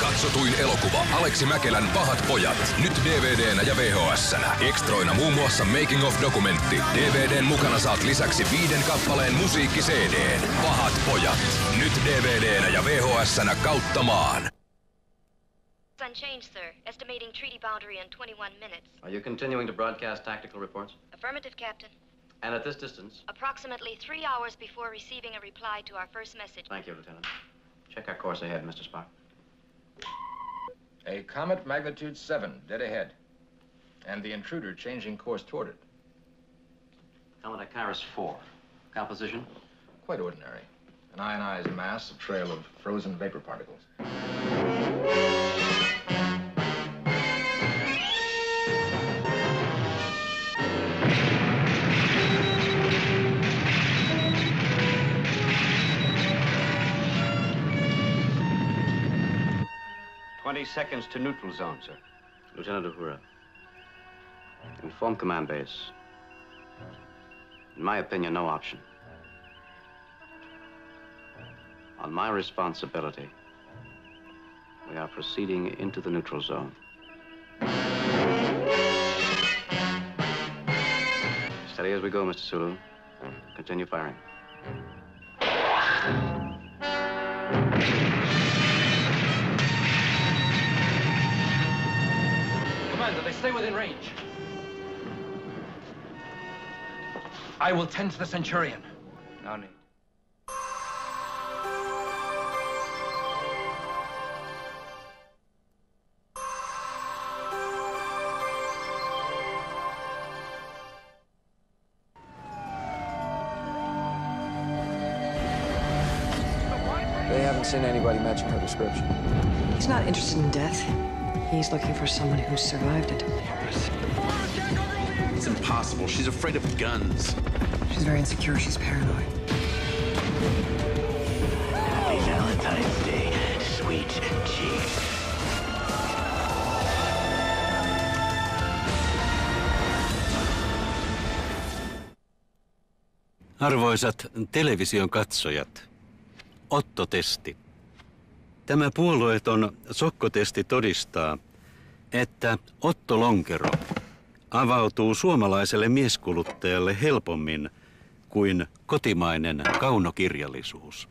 katsotuin elokuva Aleksi Mäkelän Pahat pojat. Nyt DVDnä ja VHSnä. Ekstroina muun muassa Making of Dokumentti. DVDn mukana saat lisäksi viiden kappaleen musiikki CDn. Pahat pojat. Nyt DVDnä ja VHSnä kautta maan. Unchanged, sir. Estimating treaty boundary in 21 minutes. Are you continuing to broadcast tactical reports? Affirmative, Captain. And at this distance? Approximately three hours before receiving a reply to our first message. Thank you, Lieutenant. Check our course ahead, Mr. Spock. A comet magnitude 7, dead ahead. And the intruder changing course toward it. Comet Icarus 4. Composition? Quite ordinary. An ionized mass, a trail of frozen vapor particles. 20 seconds to neutral zone, sir. Lieutenant Uhura. Inform command base. In my opinion, no option. On my responsibility, we are proceeding into the neutral zone. Steady as we go, Mr. Sulu. Continue firing. Commander, they stay within range. I will tend to the Centurion. No need. They haven't seen anybody matching her description. He's not interested in death. He's looking for someone who's survived it. It's impossible. She's afraid of guns. She's very insecure. She's paranoid. Happy Valentine's Day, sweet cheeks. Arvoisat television katsojat, Otto-testi. Tämä puolueeton sokkotesti todistaa, että Otto Lonkero avautuu suomalaiselle mieskuluttajalle helpommin kuin kotimainen kaunokirjallisuus.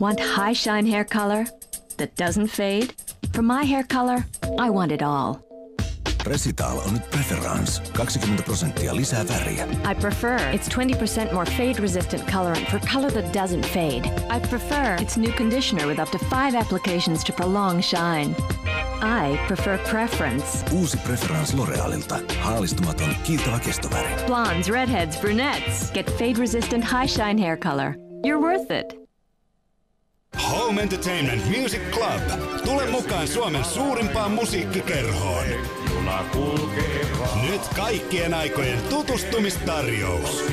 Want high shine hair color that doesn't fade? For my hair color, I want it all. Resital on nyt Preference. 20 prosenttia lisää väriä. I prefer its 20% more fade-resistant colorant for color that doesn't fade. I prefer its new conditioner with up to five applications to prolong shine. I prefer preference. Uusi Preference L'Orealilta. Haalistumaton, kiiltävä kestoväri. Blondes, redheads, brunettes. Get fade-resistant high shine hair color. You're worth it. Home Entertainment Music Club. Tule mukaan Suomen suurimpaan musiikkikerhoon. Nyt kaikkien aikojen tutustumistarjous.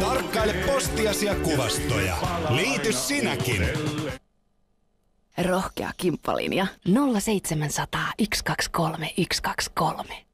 Tarkkaile postiasi ja kuvastoja. Liity sinäkin. Rohkea kimppalinja 0700 123 123.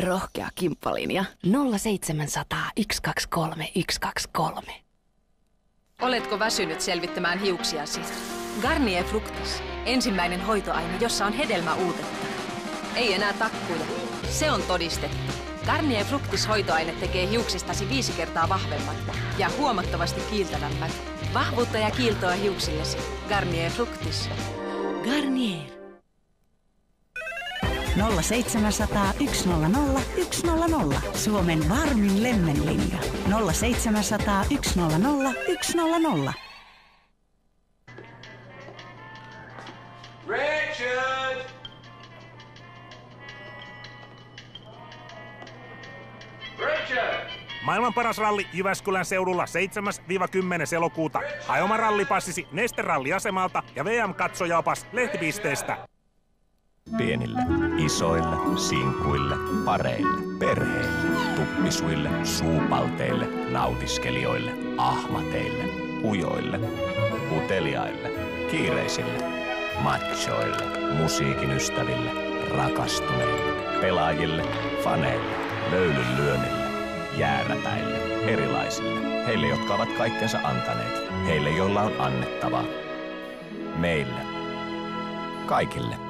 Rohkea kimppalinja 0700 123 123. Oletko väsynyt selvittämään hiuksiasi? Garnier Fructis. Ensimmäinen hoitoaine, jossa on hedelmäuutetta. Ei enää takkuja. Se on todistettu. Garnier Fructis hoitoaine tekee hiuksistasi viisi kertaa vahvemmat ja huomattavasti kiiltävämmät. Vahvuutta ja kiiltoa hiuksillesi. Garnier Fructis. Garnier. 0700 100 100. Suomen varmin lemmenlinja. 0700 100 100. Richard! Richard! Maailman paras ralli Jyväskylän seudulla 7-10 elokuuta. Hae oma rallipassisi Nesteralliasemalta ja VM-katsojaopas lehtipisteestä. Pienille, isoille, sinkuille, pareille, perheille, tuppisuille, suupalteille, nautiskelijoille, ahmateille, ujoille, uteliaille, kiireisille, machoille, musiikin ystäville, rakastuneille, pelaajille, faneille, löylynlyönnille, jääräpäille, erilaisille, heille, jotka ovat kaikkensa antaneet, heille, joilla on annettavaa. Meille. Kaikille